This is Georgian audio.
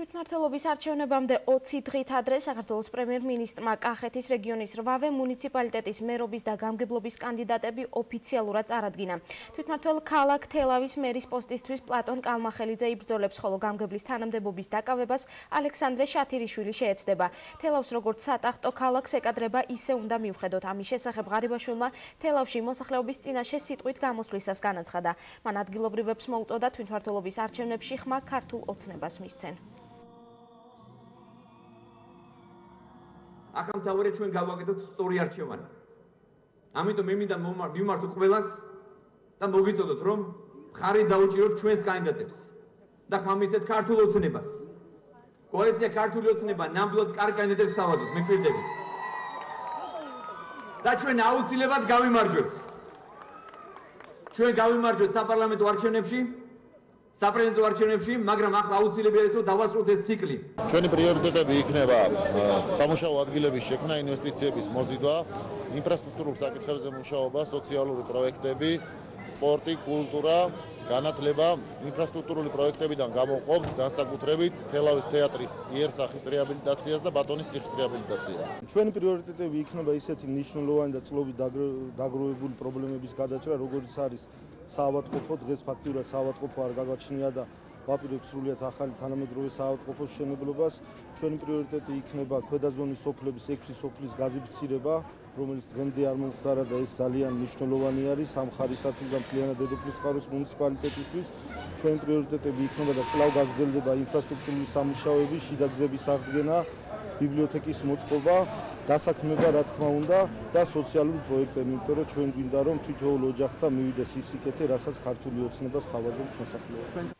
თვითმმართველობის არჩევნებამდე 20 დღით ადრე საქართველოს პრემიერ-მინისტრმა კახეთის რეგიონის 8-ვე მუნიციპალიტეტის მერობის და გამგებლობის კანდიდატები ოფიციალურად წარადგინა. თვითმმართველ ქალაქ თელავის მერის პოსტისთვის პლატონ კალმახელიძე იბრძოლებს, ხოლო გამგებლის თანამდებობის დაკავებას ალექსანდრე შათირიშვილი შეეცდება. თელავს როგორც სატახტო ქალაქს ეკადრება ისე უნდა მივხედოთ. ამის შესახებ ღარიბაშვილმა თელავში მოსახლეობის წინაშე სიტყვით გამოსვლისას განაცხადა. მან ადგილობრივებს მოუწოდა თვითმმართველობის არჩევნებში ხმა ქართულ ოცნებას მისცენ. ახალ თავარი ჩვენ გავაკეთოთ სწორი არჩევანი. ამიტომ მე მინდა მიმართო ყველას და მოგიწოდოთ რომ ხარი დაუჭიროთ ჩვენს კანდიდატებს და ხმამისეთ ქართულ ოცნებას. კოალიცია ქართული ოცნება ნამდვილად კარგ კანდიდატებს თავაზობს, მე ვფიქრდები. და ჩვენ აუცილებლად გავიმარჯვებთ. ჩვენ გავიმარჯვებთ საპარლამენტო არჩევნებში საპრეზიდენტო არჩევნებში, მაგრამ ახლა აუცილებელია რომ დავასრულოთ ეს ციკლი. ჩვენი პრიორიტეტები იქნება სამუშაო ადგილების შექმნა, ინვესტიციების მოზიდვა, ინფრასტრუქტურულ საკითხებზე მუშაობა, სოციალური პროექტები, სპორტი, კულტურა, განათლება, ინფრასტრუქტურული პროექტებიდან გამოყოფ განსაკუთრებით თელავის თეატრის იერსახის რეაბილიტაციას და ბატონის ციხის რეაბილიტაციას. ჩვენი პრიორიტეტები იქნება ისეთი მნიშვნელოვანი და წლობით დაგროვებული პრობლემების გადაჭრა, როგორც არის საავადმყოფო დღეს ფაქტიურად საავადმყოფო არ გაგვაჩნია და ვაპირებ სრულიად ახალი თანამედროვე საავადმყოფოს მშენებლობას. ჩვენი პრიორიტეტი იქნება ქვედაზონის სოფლების 6 სოფლის გაზიფიცირება, რომელიც დღემდე არ მომხდარა და ეს ძალიან მნიშვნელოვანი არის ამ ხარისათვის და მთლიანად დედოფლის ხაროს მუნიციპალიტეტისთვის. ჩვენი პრიორიტეტები იქნება და კვლავ გაგრძელდება ინფრასტრუქტურული სამუშაოები, შიდა გზების აღდგენა, ბიბლიოთეკის მოწყობა, დასაქმება რა თქმა უნდა და სოციალური პროექტები, იმიტომ რომ ჩვენ გვინდა რომ თითოეულ ოჯახთან მივიდეს ის სიკეთე, რასაც ქართული ოცნება სთავაზობს მოსახლეობას.